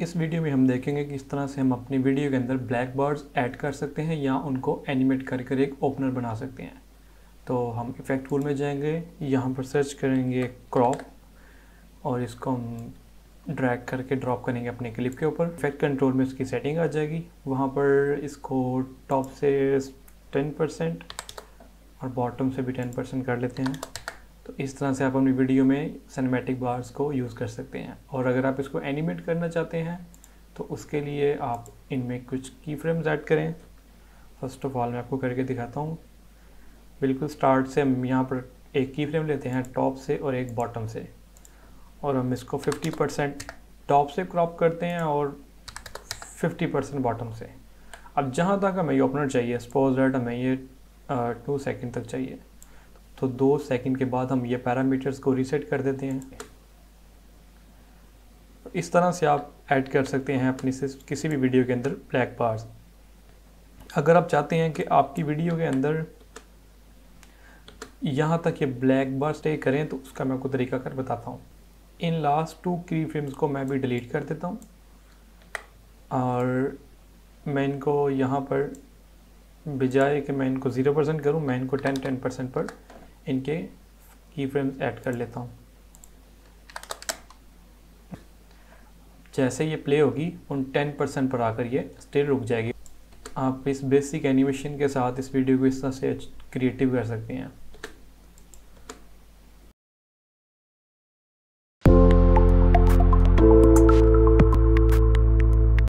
इस वीडियो में हम देखेंगे कि इस तरह से हम अपनी वीडियो के अंदर ब्लैक बार्स ऐड कर सकते हैं या उनको एनिमेट कर कर एक ओपनर बना सकते हैं। तो हम इफ़ेक्ट टूल में जाएँगे, यहाँ पर सर्च करेंगे क्रॉप, और इसको हम ड्रैग करके ड्रॉप करेंगे अपने क्लिप के ऊपर। इफ़ेक्ट कंट्रोल में इसकी सेटिंग आ जाएगी। वहाँ पर इसको टॉप से टेन परसेंट और बॉटम से भी टेन परसेंट कर लेते हैं। तो इस तरह से आप अपनी वीडियो में सिनेमैटिक बार्स को यूज़ कर सकते हैं। और अगर आप इसको एनिमेट करना चाहते हैं तो उसके लिए आप इनमें कुछ की फ्रेम्स ऐड करें। फ़र्स्ट ऑफ़ ऑल मैं आपको करके दिखाता हूँ। बिल्कुल स्टार्ट से हम यहाँ पर एक की फ्रेम लेते हैं टॉप से और एक बॉटम से। और हम इसको 50 परसेंट टॉप से क्रॉप करते हैं और 50 परसेंट बॉटम से। अब जहाँ तक हमें ये ओपनर चाहिए सपोज़ डेट हमें ये टू सेकंड तक चाहिए। तो दो सेकंड के बाद हम ये पैरामीटर्स को रीसेट कर देते हैं। इस तरह से आप ऐड कर सकते हैं अपनी किसी भी वीडियो के अंदर ब्लैक बार्स अगर आप चाहते हैं कि आपकी वीडियो के अंदर यहाँ तक ये ब्लैक बार स्टे करें तो उसका मैं आपको तरीका कर बताता हूँ। इन लास्ट टू की फ्रेम्स को मैं भी डिलीट कर देता हूँ। और मैं इनको यहाँ पर, बजाय कि मैं इनको ज़ीरो परसेंट करूँ, मैं इनको टेन टेन परसेंट पर इनके की फ्रेम्स ऐड कर लेता हूँ। जैसे ये प्ले होगी, उन टेन परसेंट पर आकर ये स्टिल रुक जाएगी। आप इस बेसिक एनिमेशन के साथ इस वीडियो को इस तरह से क्रिएटिव कर सकते हैं।